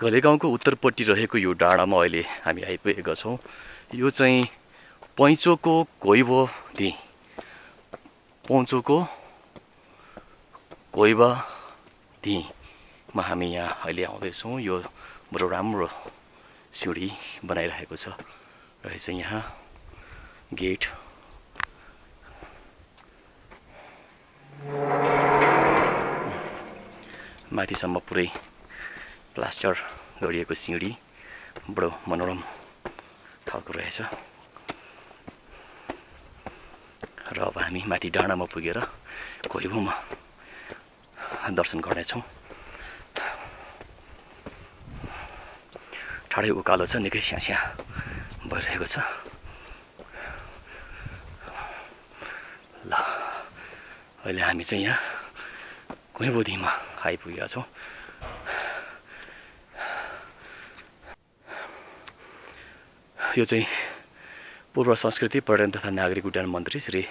घलेगाउँको उत्तरपट्टि रहेको यो डाँडामा अहिले हामी आइपुगेका छौँ। यो चाहिँ पैँचोको कोइबो दी पौचोको कोइबा मा हामी यहाँ अहिले आउँदैछौँ। यो बडो राम्रो सिँढी बनाइरहेको छ। रहेछ यहाँ गेट। माथिसम्म पुरै प्लास्टर गरिएको सिँढी बडो मनोरम खालको रहेछ। र अब हामी माथि डाँडामा पुगेर कोइबोमा दर्शन गर्नेछौँ। ठाडै उकालो छ निकै स्यास्या भइरहेको छ। ल अहिले हामी चाहिँ यहाँ कुइबोदीमा आइपुगेका छौँ। यो चाहिँ पूर्व संस्कृति पर्यटन तथा नागरिक उड्डयन मन्त्री श्री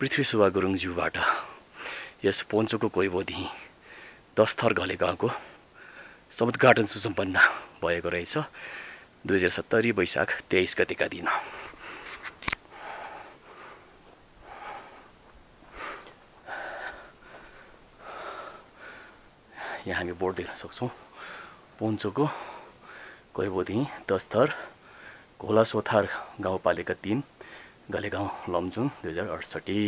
पृथ्वी सुब्बा गुरुङज्यूबाट यस पोन्चोको कोइबोधी दस थर घले गाउँको समुद्घाटन सुसम्पन्न भएको रहेछ। दुई हजार सत्तरी वैशाख तेइस गतिका दिन। यहाँ हामी बोर्ड देख्न सक्छौँ। पोन्चोको कोइबोधी दस थर घोला सोथार गाउँपालिका तिन गलेगाउँ लमजुङ दुई हजार अडसट्ठी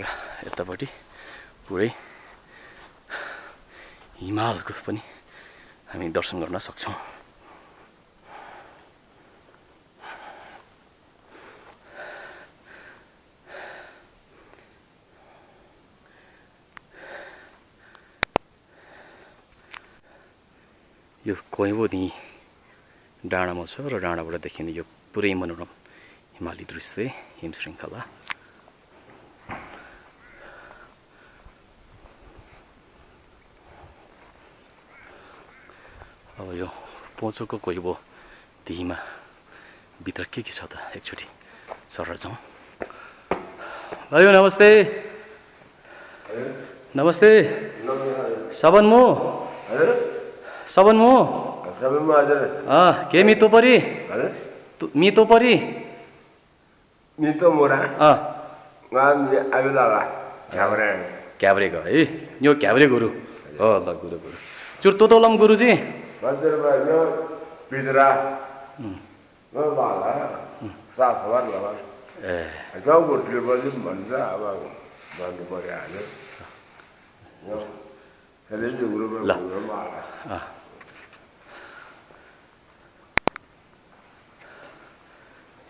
र यतापट्टि पुरै हिमालको पनि हामी दर्शन गर्न सक्छौँ। यो कोइबोदी डाँडामा छ र डाँडाबाट देखिने यो पुरै मनोरम हिमाली दृश्य हिम श्रृङ्खला। अब यो पोचोको कोइबो धिमा भित्र के के छ त एकचोटि सर जाउँ। भाइ नमस्ते। नमस्ते। सबन मो। सबन मो। के मितो परी मितो परी मितो मोरा। क्याब्रे है यो क्याब्रे गुरु। हो ल गुरु गुरु। चुर तोतोलम गुरुजी। ए। भन्छ अब भन्नु पऱ्यो हाल्यो ल।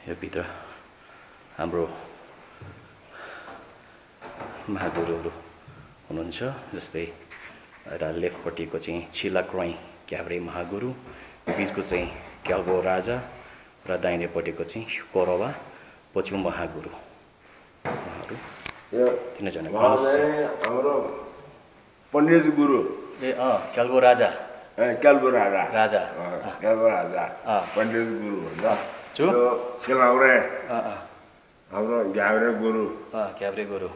यो भित्र हाम्रो महागुरुहरू हुनुहुन्छ जस्तै र लेफ्टपट्टिको चाहिँ छिलाक्रोइ क्याब्रे महागुरु बिचको चाहिँ क्याल्बो राजा र दाहिनेपट्टिको चाहिँ कोरवा पछिको महागुरु। उहाँहरू तिनजना हाम्रो पण्डित गुरु। ए अँ क्याल्बो राजा। ए, क्याल्बो राजा। राजा। क्याल्बो राजा। पण्डित गुरु भन्छ छु यो सिलाउरे हाम्रो घ्याब्रे गुरु अँ क्याब्रे गुरु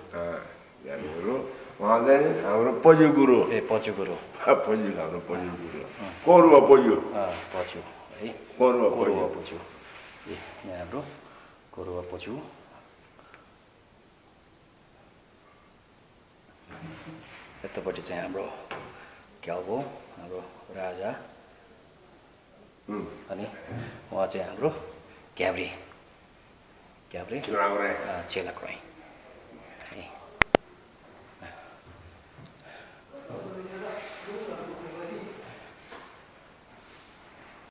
घ्याब्रे गुरु उहाँ चाहिँ हाम्रो पजु गुरु ए पछु गुरु पजु हाम्रो पजु गुरु कोरुवा पजु पछु है कोरुवा कोरुवा पजु पछु ए यहाँ हाम्रो कोरुवा पछु यतापट्टि चाहिँ हाम्रो क्याउबो हाम्रो राजा अनि उहाँ चाहिँ हाम्रो gyabri gyabri chila uh, kore chila kore